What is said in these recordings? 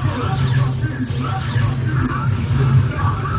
Thank you.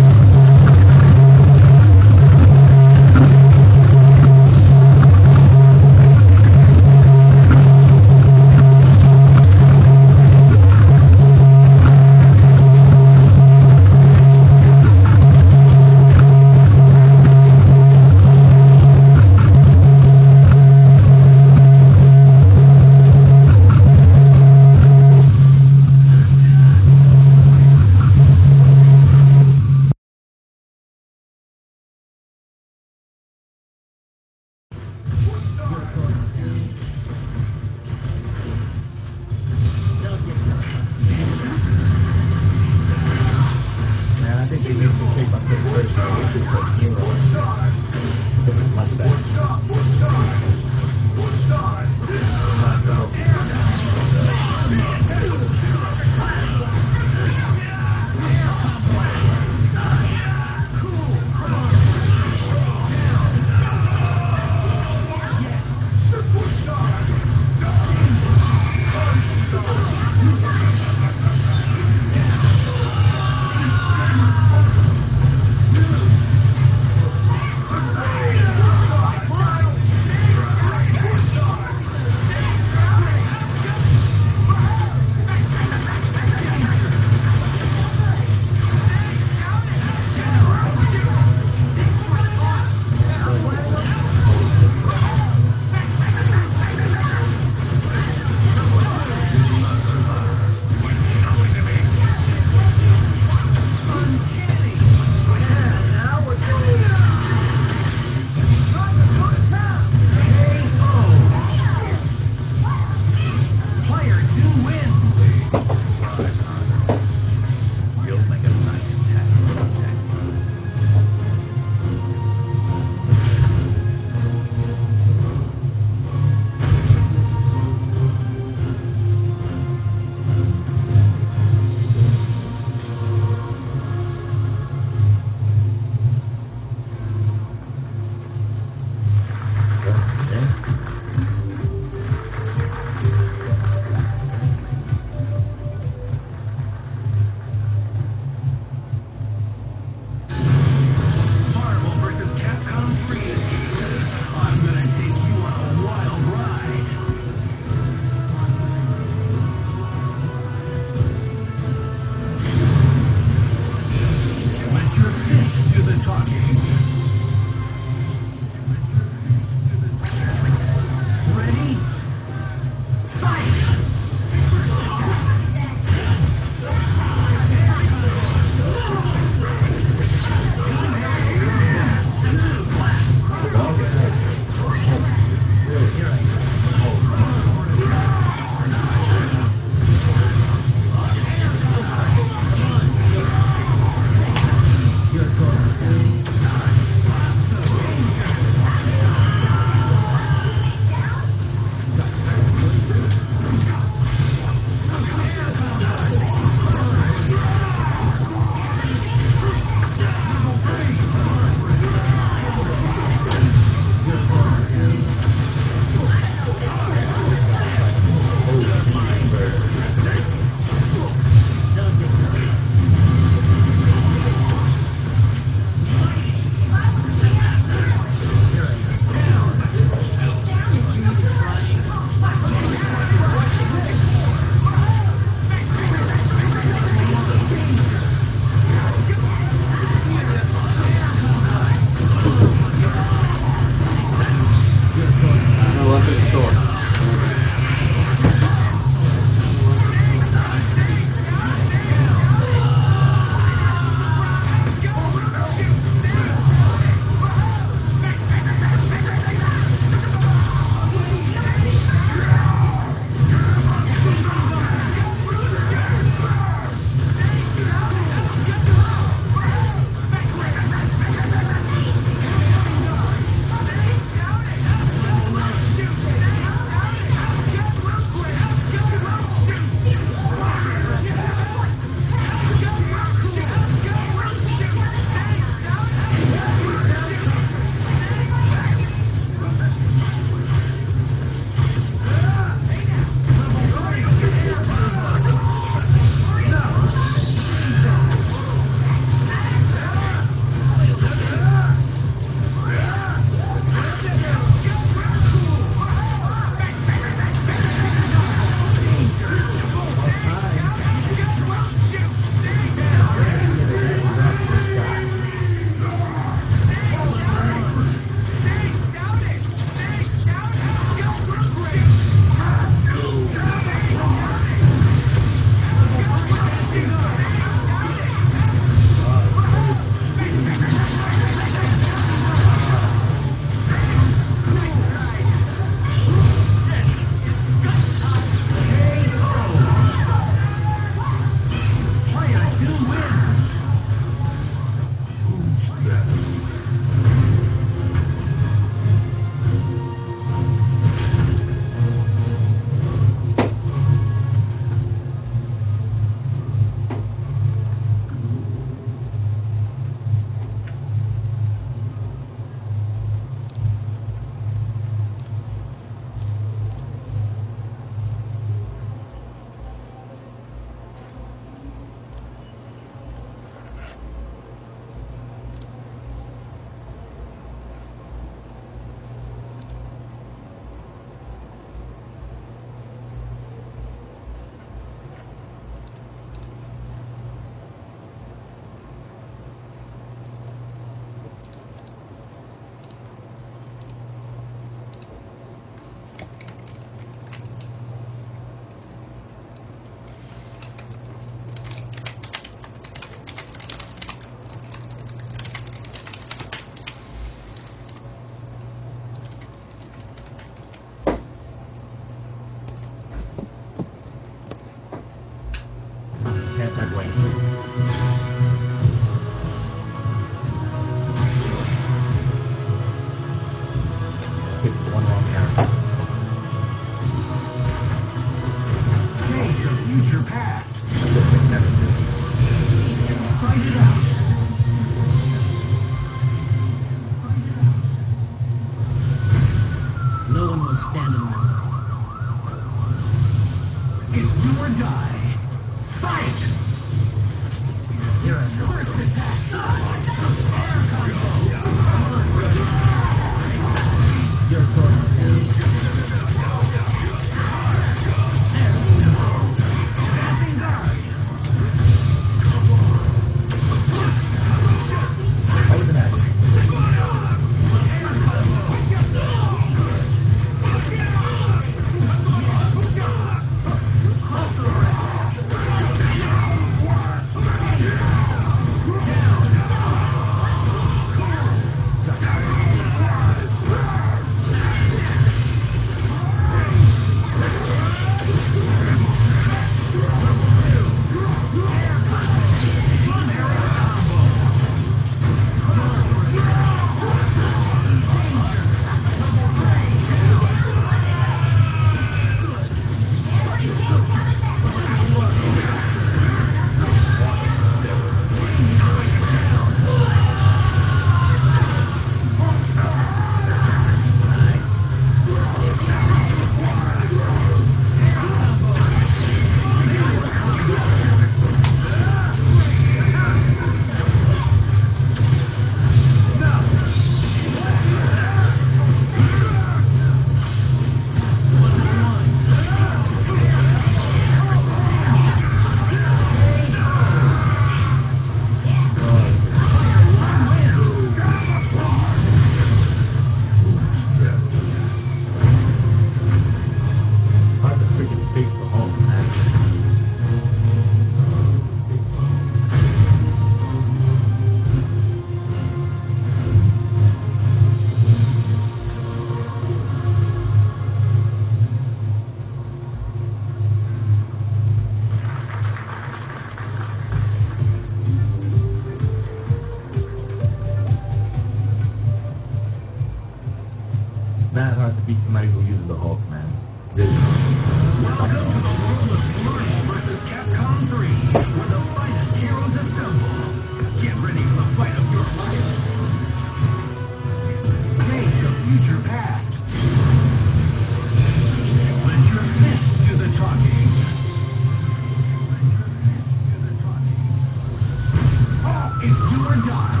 It's do or die.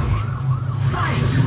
Fight!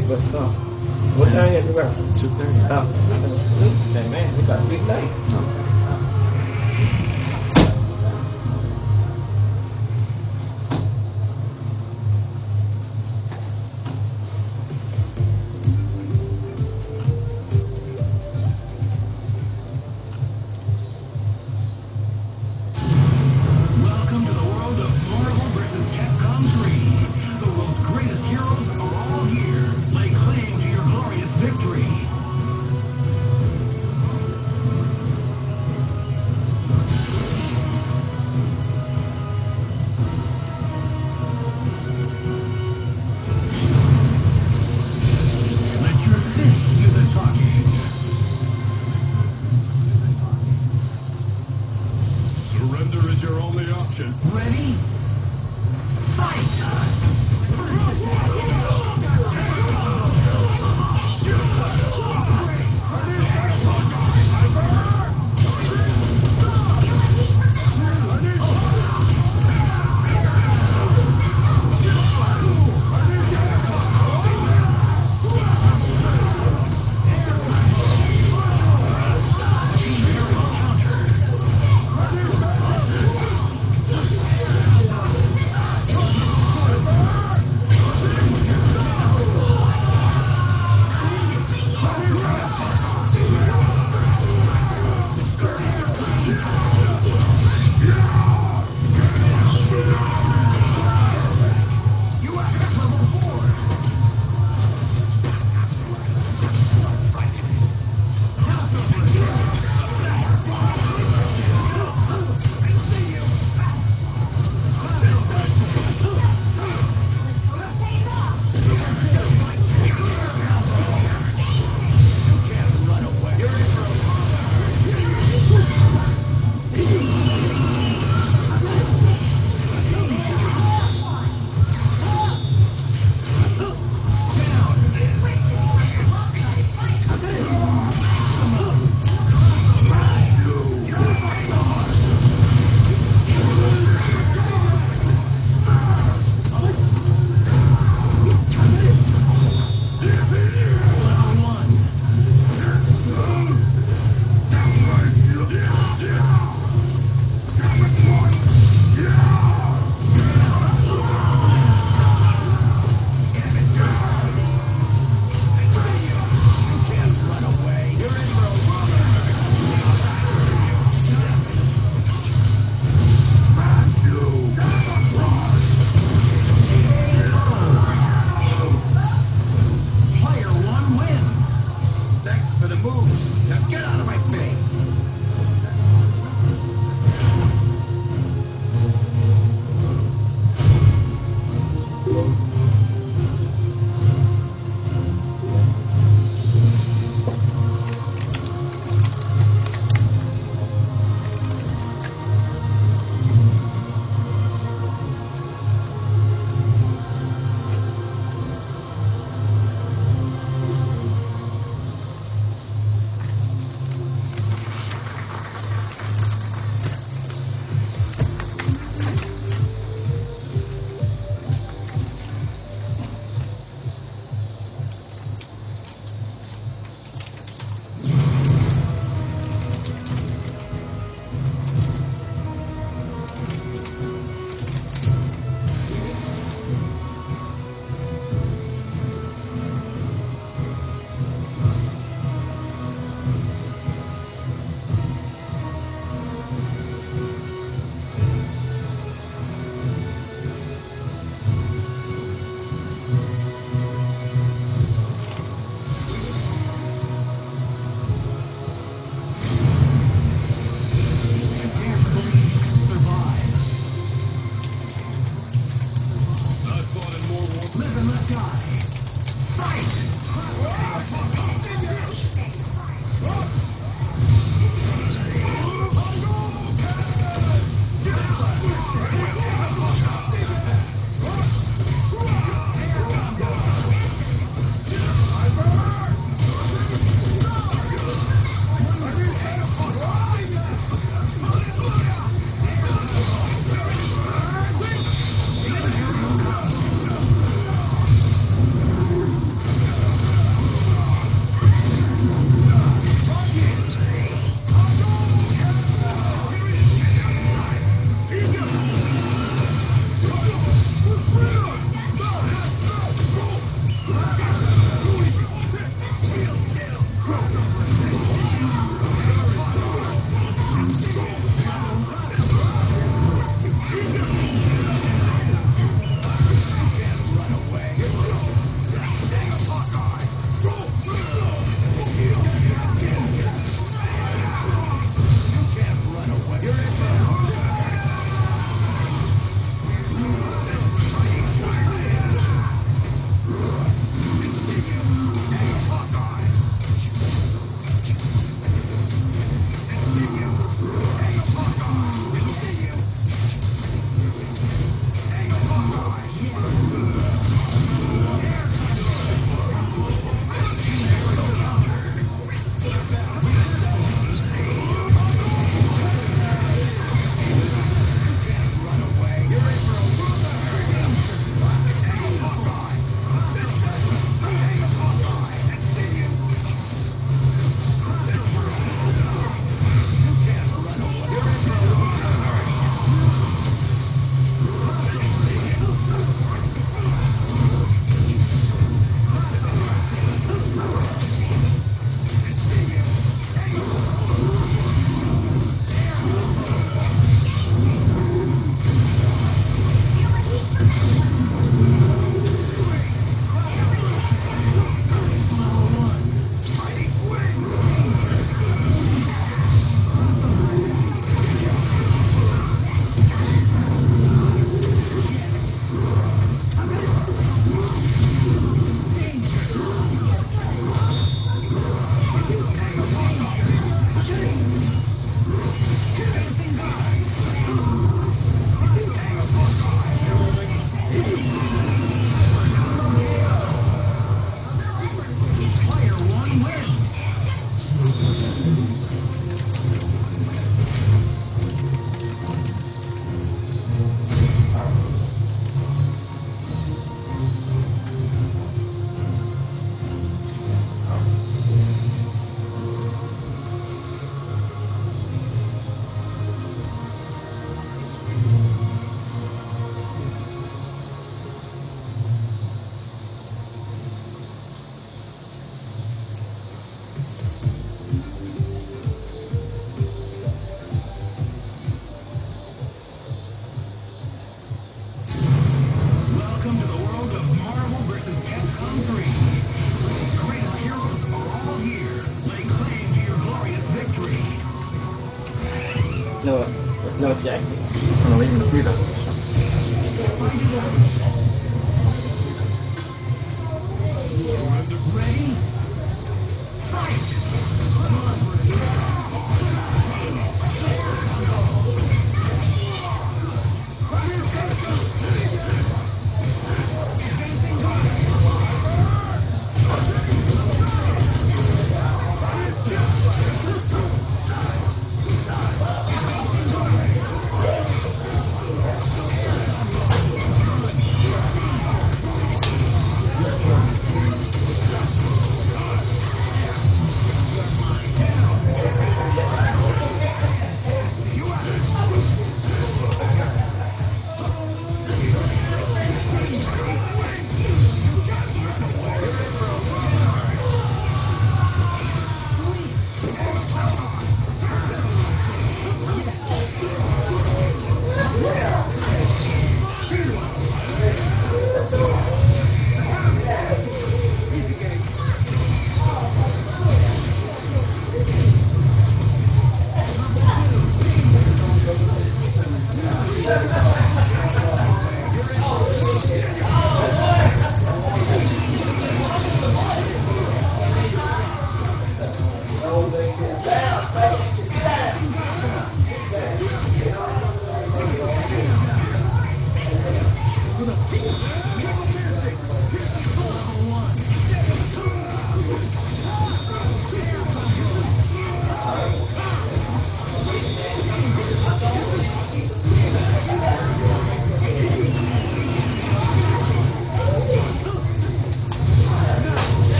Your